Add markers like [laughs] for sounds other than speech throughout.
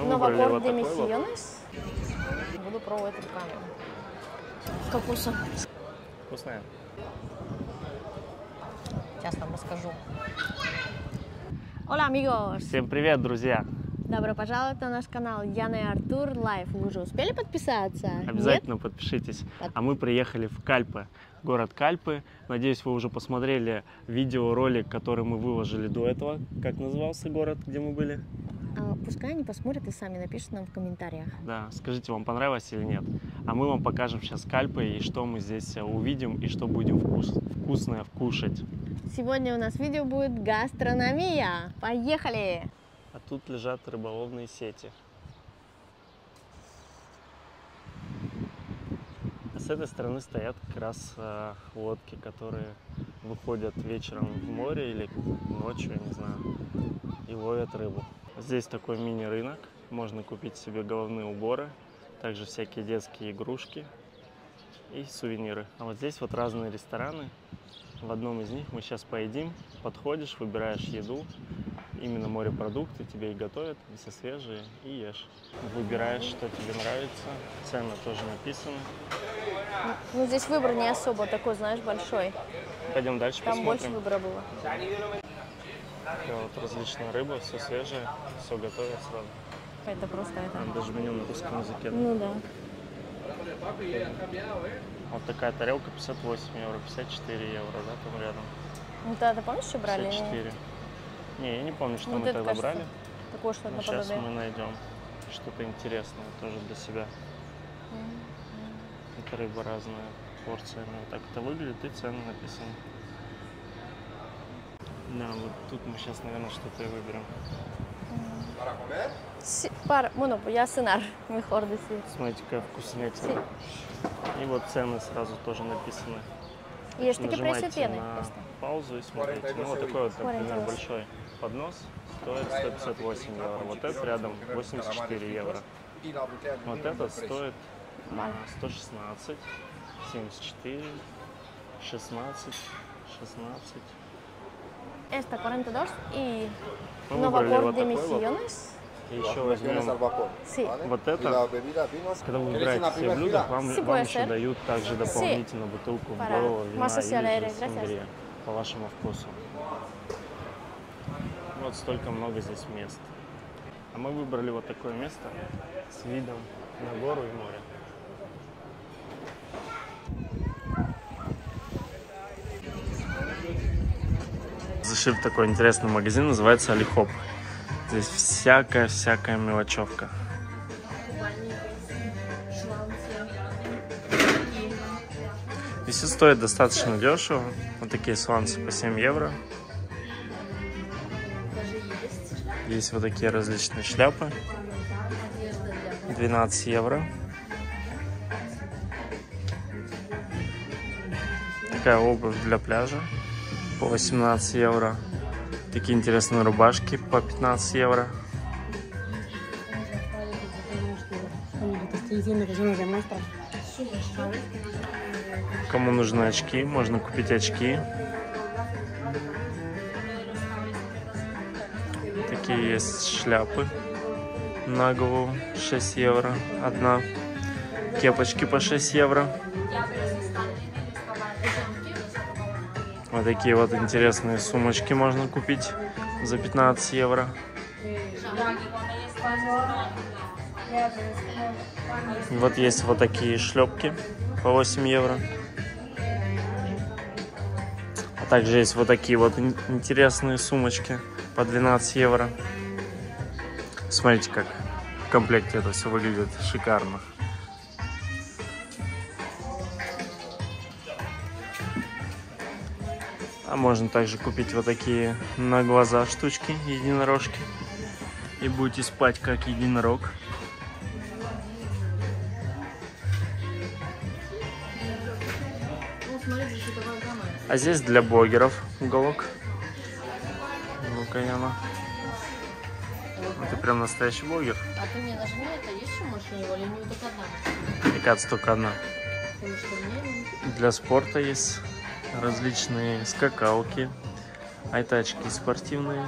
Мы Новогор вот. Буду пробовать руками. Капуса. Вкусная. Сейчас вам расскажу. Hola, amigos! Всем привет, друзья! Добро пожаловать на наш канал Яна и Артур Life. Вы уже успели подписаться? Обязательно подпишитесь. Под- А мы приехали в Кальпы, город Кальпы. Надеюсь, вы уже посмотрели видеоролик, который мы выложили до этого. Как назывался город, где мы были? Пускай они посмотрят и сами напишут нам в комментариях. Да, скажите, вам понравилось или нет. А мы вам покажем сейчас Кальпы и что мы здесь э, увидим и что будем вкус, вкусное вкушать. Сегодня у нас видео будет гастрономия. Поехали! А тут лежат рыболовные сети. А с этой стороны стоят как раз э, лодки, которые выходят вечером в море или ночью, я не знаю, и ловят рыбу. Здесь такой мини-рынок, можно купить себе головные уборы, также всякие детские игрушки и сувениры. А вот здесь вот разные рестораны. В одном из них мы сейчас поедим, подходишь, выбираешь еду, именно морепродукты тебе и готовят, все свежие, и ешь. Выбираешь, что тебе нравится, цены тоже написаны. Ну, здесь выбор не особо такой, знаешь, большой. Пойдем дальше Там больше посмотрим. выбора было. Вот различная рыба, все свежее, все готовят сразу. Это просто это. Там даже меню на русском языке. Ну да. Вот такая тарелка 58 евро, 54 евро, да, там рядом. Ну да, ты помнишь, что брали? или нет? 54. Не, я не помню, что Вот мы это, тогда кажется, брали. Такое что-то Но сейчас мы найдем что-то интересное тоже для себя. Это рыба разная, порциями. Вот так это выглядит и цены написаны. Да, вот тут мы сейчас, наверное, что-то и выберем. Си- bueno, pues ya cenar, mejor decir. Смотрите, какая вкуснятина. И вот цены сразу тоже написаны. Precio Нажимайте tiene? на паузу и смотрите. Ну, вот такой вот, например, 42. большой поднос стоит 158 евро. Вот этот рядом 84 евро. Вот этот стоит а, 116, 74, 16, 16. Esta 42 y Мы выбрали Новогор вот de. Misiones. И еще возьмем. Вот это. когда вы ¿Queréis en выбираете все блюда, вам, Sí, вам еще дают также дополнительно бутылку белого вина или сангрия по вашему вкусу. Вот столько много здесь мест. А мы выбрали вот такое место с видом на гору и море. Зашли в такой интересный магазин, называется Алихоп. Здесь всякая-всякая мелочевка. И все стоит достаточно дешево. Вот такие сланцы по 7 евро. Есть вот такие различные шляпы. 12 евро. Такая обувь для пляжа по 18 евро. Такие интересные рубашки по 15 евро. Кому нужны очки, можно купить очки. Такие есть шляпы на голову 6 евро одна. Кепочки по 6 евро. Вот такие вот интересные сумочки можно купить за 15 евро. Вот есть вот такие шлепки по 8 евро. А также есть вот такие вот ин- интересные сумочки по 12 евро. Смотрите, как в комплекте это все выглядит шикарно. Можно также купить вот такие на глаза штучки, единорожки. И будете спать как единорог. А здесь для блогеров уголок. Ну-ка, Яна. Ну, Ты прям настоящий блогер. А ты мне нажми, это есть еще него или у него только одна? Мне кажется, только одна. Для спорта есть различные скакалки, айтачки спортивные,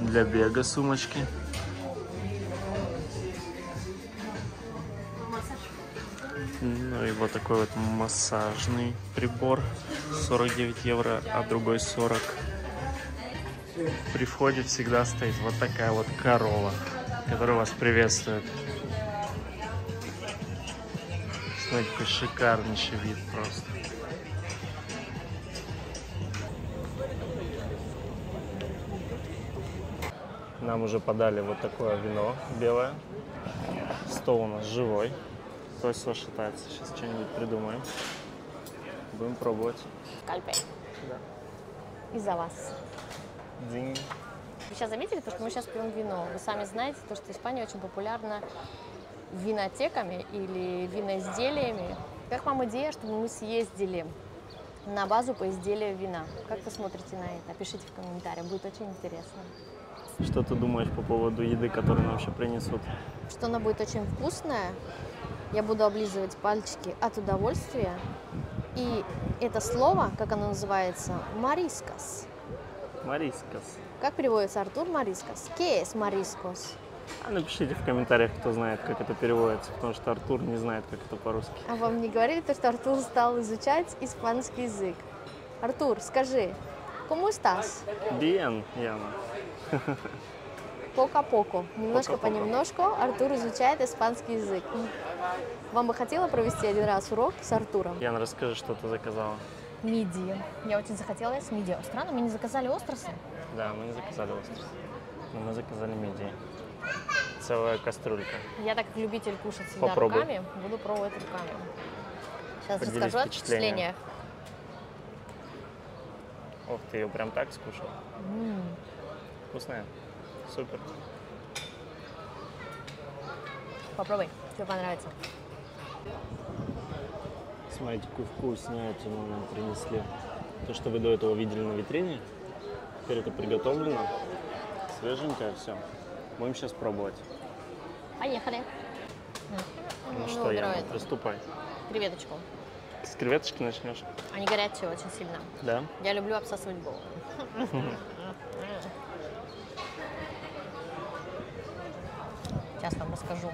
для бега сумочки. Ну и вот такой вот массажный прибор, 49 евро, а другой 40. При входе всегда стоит вот такая вот корова, которая вас приветствует. Смотрите, какой шикарнейший вид просто. Нам уже подали вот такое вино белое. Стол у нас живой. То есть шатается. Сейчас что-нибудь придумаем. Будем пробовать. Кальпе. Да. Из-за вас. Динь. Вы сейчас заметили, то, что мы сейчас пьем вино? Вы сами знаете, то, что Испания очень популярна винотеками или виноизделиями. Как вам идея, чтобы мы съездили на базу по изделию вина? Как вы смотрите на это? Пишите в комментариях, будет очень интересно. Что ты думаешь по поводу еды, которую нам вообще принесут? Что она будет очень вкусная. Я буду облизывать пальчики от удовольствия. И это слово, как оно называется, марискас. Марискас. Как переводится Артур марискас? Кейс марискос. А напишите в комментариях, кто знает, как это переводится, потому что Артур не знает, как это по-русски. А вам не говорили то, что Артур стал изучать испанский язык? Артур, скажи, ¿cómo estás? Bien, Яна. Поко-поко, немножко Поко-поко. понемножку Артур изучает испанский язык. Вам бы хотела провести один раз урок с Артуром? Яна, расскажи, что ты заказала. Мидии. Я очень захотела есть мидии. Странно, мы не заказали остросы. Да, мы не заказали остров. Но мы заказали мидии. Целая кастрюлька. Я так как любитель кушать всегда Попробуй. руками, буду пробовать руками. Сейчас Поделись расскажу о впечатлениях. Ох, ты ее прям так скушал. М, Вкусная? Супер. Попробуй, тебе понравится. Смотрите, какую вкуснятину нам принесли. То, что вы до этого видели на витрине, теперь это приготовлено. Свеженькое все. Будем сейчас пробовать. Поехали. Ну мне что, Яна, нравится. приступай. Креветочку. С креветочки начнешь? Они горячие очень сильно. Да? Я люблю обсасывать голову. [laughs] Сейчас вам расскажу.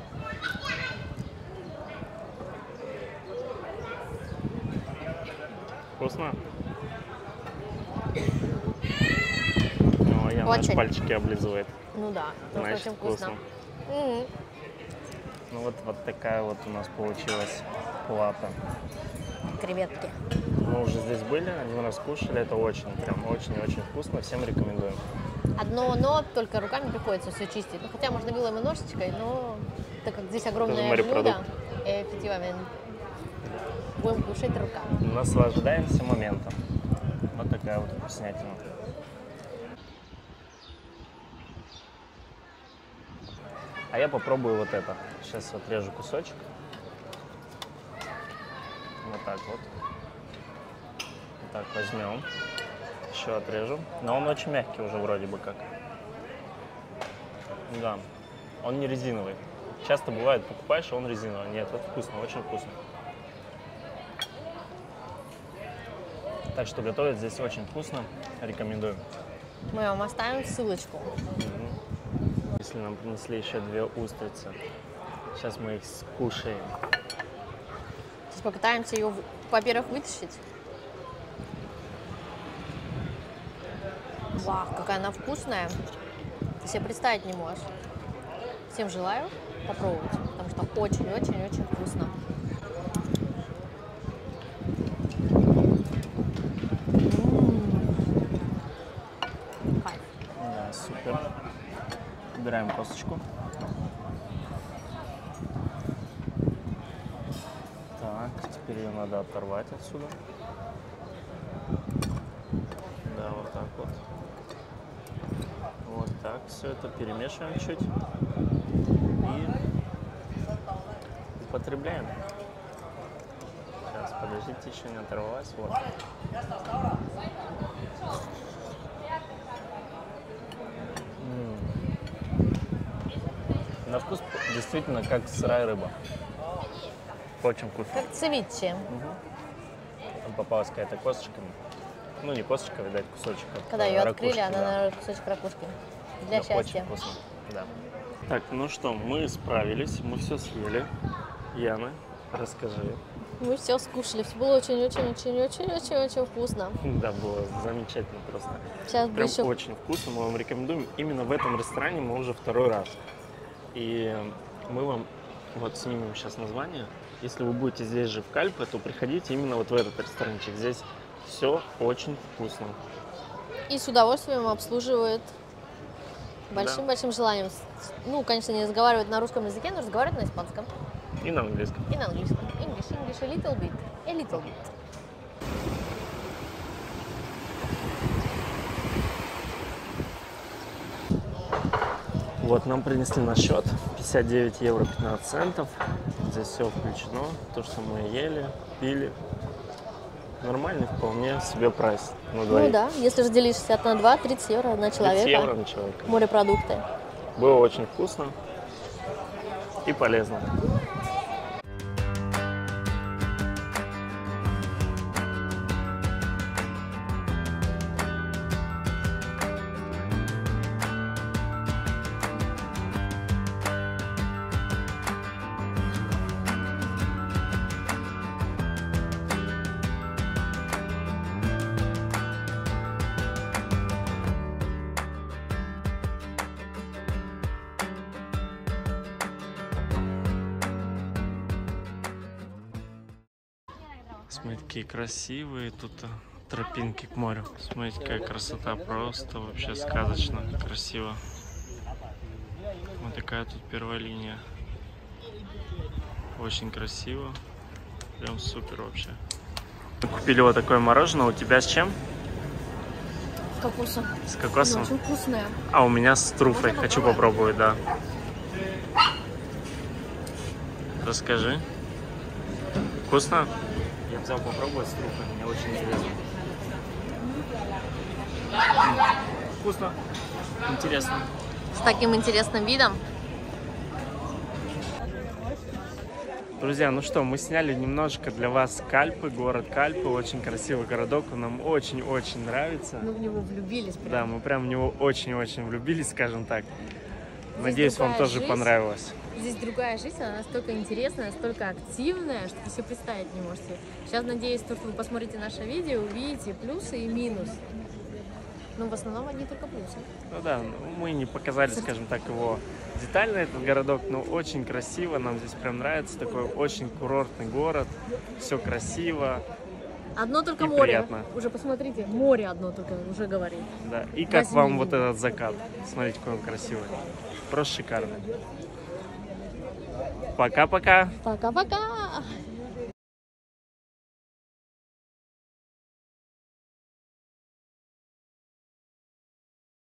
Вкусно? Яна аж Очень. пальчики облизывает. Ну да, Значит, очень вкусно. вкусно. Мгм. Ну вот, вот такая вот у нас получилась плата. Креветки. Мы уже здесь были, один раз кушали, это очень, прям очень-очень вкусно, всем рекомендуем. Одно но, только руками приходится все чистить. Ну, хотя можно вилой и ножичкой, но так как здесь огромное блюдо, морепродукт. эффективно будем кушать руками. Наслаждаемся моментом. Вот такая вот вкуснятина. А я попробую вот это. Сейчас отрежу кусочек. Вот так вот. Вот так возьмем. Еще отрежу. Но он очень мягкий уже вроде бы как. Да. Он не резиновый. Часто бывает, покупаешь, а он резиновый. Нет, это вкусно, очень вкусно. Так что готовить здесь очень вкусно. Рекомендую. Мы вам оставим ссылочку. Если нам принесли еще две устрицы. Сейчас мы их скушаем. Сейчас попытаемся ее, во-первых, вытащить. Вау, какая она вкусная. Ты себе представить не можешь. Всем желаю попробовать, потому что очень-очень-очень вкусно. Да, супер. Убираем косточку. Так, теперь ее надо оторвать отсюда. Да, вот так вот. Вот так все это перемешиваем чуть. И употребляем. Сейчас, подождите, еще не оторвалась. Вот. На вкус действительно как сырая рыба. Очень вкусно. Как цевичи. Там попалась какая-то косточка. Ну, не косточка, видать, кусочек. Когда э, ее ракушки, открыли, она да. на кусочек ракушки. Для счастья. Очень вкусно, да. Так, ну что, мы справились, мы все съели. Яна, Расскажи. Мы все скушали, все было очень-очень-очень-очень-очень-очень вкусно. Да, было замечательно просто. Сейчас Прям еще... очень вкусно, мы вам рекомендуем. Именно в этом ресторане мы уже второй раз. И мы вам вот снимем сейчас название. Если вы будете здесь же в Кальпе, то приходите именно вот в этот ресторанчик. Здесь все очень вкусно. И с удовольствием обслуживает большим-большим желанием. Ну, конечно, не разговаривать на русском языке, но разговаривать на испанском И на английском. и на английском. English, English, a little bit, a little bit. Вот, нам принесли на счет 59 евро 15 центов. Здесь все включено. То, что мы ели, пили. Нормальный вполне себе прайс на Ну да, если разделить 60 на 2, 30 евро на 30 человека. евро на человека. Морепродукты. Было очень вкусно и полезно. Смотрите, какие красивые тут а, тропинки к морю. Смотрите, какая красота, просто вообще сказочно красиво. Вот такая тут первая линия. Очень красиво. Прям супер вообще. Купили вот такое мороженое. У тебя с чем? С кокосом. С кокосом? Очень вкусное. А у меня с труфой. Можно Хочу попробовать, да. Расскажи. Вкусно? Взял попробовать с труфой. Мне очень интересно. Вкусно. Интересно. С таким интересным видом. Друзья, ну что, мы сняли немножко для вас Кальпы, город Кальпы. Очень красивый городок, он нам очень-очень нравится. Мы в него влюбились. прям. Да, мы прям в него очень-очень влюбились, скажем так. Надеюсь, вам тоже жизнь. понравилось. Здесь другая жизнь, она настолько интересная, настолько активная, что вы себе представить не можете. Сейчас, надеюсь, то, что вы посмотрите наше видео, увидите плюсы и минусы. Но в основном одни только плюсы. Ну да, ну, мы не показали, скажем так, его детально, этот городок, но очень красиво, нам здесь прям нравится, такой очень курортный город, все красиво, Одно только И море. приятно. Уже посмотрите, море одно только, уже говорит. да. И как Возьми вам вот этот закат? Смотрите, какой он красивый. Просто шикарный. Pra cá, pra cá. Pra cá, pra cá.